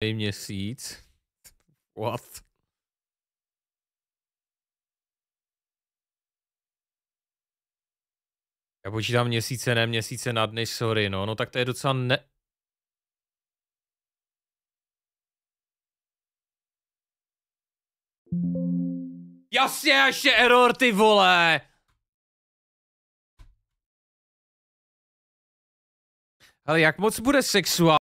měsíc. What? Já počítám měsíce, ne měsíce na dny, sorry, no, no tak to je docela ne... Jasně, ještě error, ty vole! Ale jak moc bude sexuální?